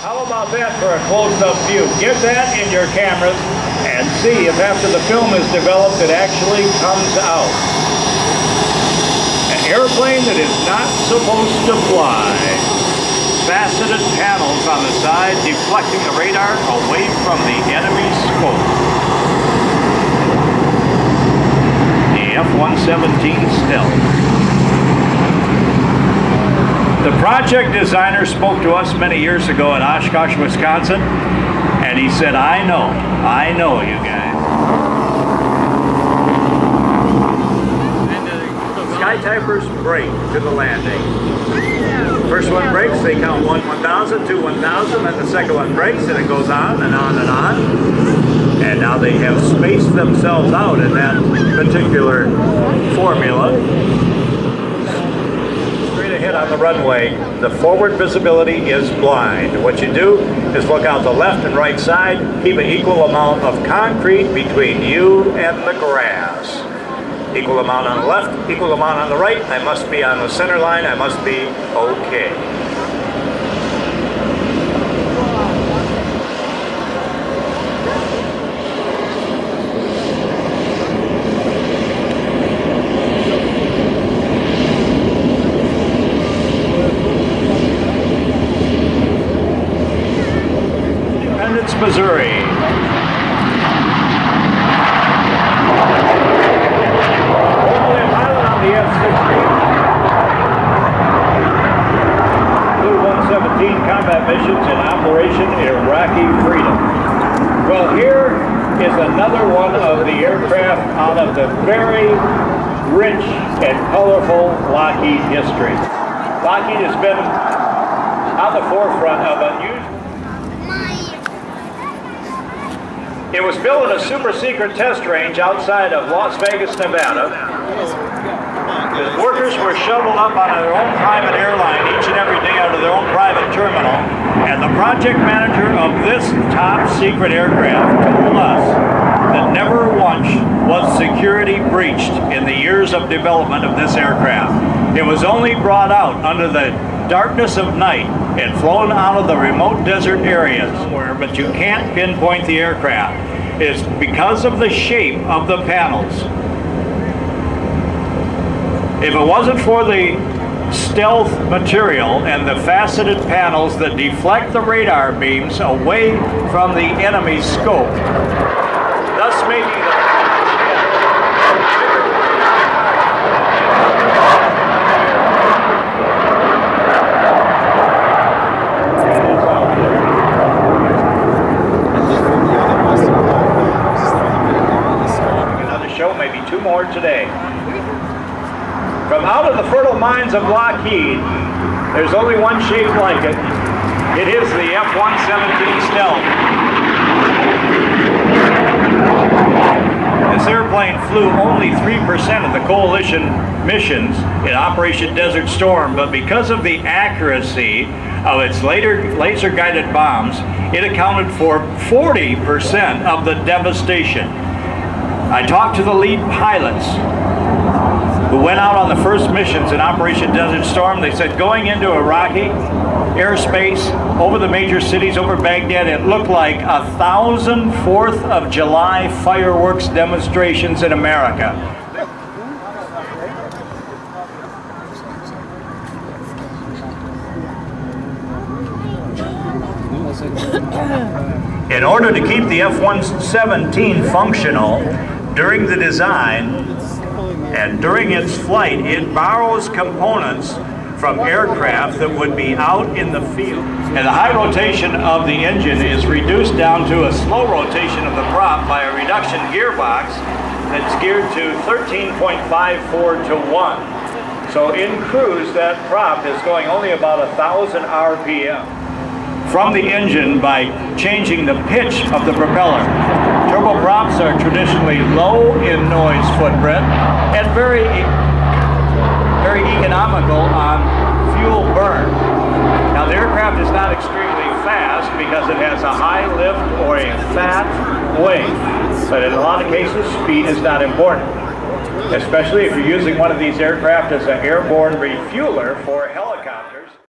How about that for a close-up view? Get that in your cameras and see if after the film is developed it actually comes out. An airplane that is not supposed to fly. Faceted panels on the side deflecting the radar away from the enemy's scope. The F-117 Stealth. Project designer spoke to us many years ago in Oshkosh, Wisconsin, and he said, I know, I know you guys. Sky Typers break to the landing. First one breaks, they count one 1,000, two 1,000, and the second one breaks, and it goes on and on and on. And now they have spaced themselves out in that particular formula on the runway, the forward visibility is blind. What you do is look out the left and right side, keep an equal amount of concrete between you and the grass. Equal amount on the left, equal amount on the right. I must be on the center line. I must be okay. Missouri. combat missions in Operation Iraqi Freedom. Well, here is another one of the aircraft out of the very rich and colorful Lockheed history. Lockheed has been on the forefront of unusual It was built in a super secret test range outside of Las Vegas, Nevada. The workers were shoveled up on their own private airline each and every day out of their own private terminal. And the project manager of this top secret aircraft told us that never once was security breached in the years of development of this aircraft. It was only brought out under the darkness of night and flown out of the remote desert areas somewhere, but you can't pinpoint the aircraft, is because of the shape of the panels. If it wasn't for the stealth material and the faceted panels that deflect the radar beams away from the enemy's scope, thus making the more today. From out of the fertile mines of Lockheed, there's only one shape like it. It is the F-117 Stealth. This airplane flew only 3% of the coalition missions in Operation Desert Storm, but because of the accuracy of its later laser-guided bombs, it accounted for 40% of the devastation. I talked to the lead pilots who went out on the first missions in Operation Desert Storm. They said going into Iraqi airspace over the major cities, over Baghdad, it looked like a thousand Fourth of July fireworks demonstrations in America. In order to keep the F-117 functional, during the design and during its flight, it borrows components from aircraft that would be out in the field. And the high rotation of the engine is reduced down to a slow rotation of the prop by a reduction gearbox that's geared to 13.54 to 1. So in cruise, that prop is going only about 1,000 RPM from the engine by changing the pitch of the propeller. Turboprops are traditionally low in noise footprint and very, very economical on fuel burn. Now the aircraft is not extremely fast because it has a high lift or a fat wing, but in a lot of cases speed is not important, especially if you're using one of these aircraft as an airborne refueler for helicopters.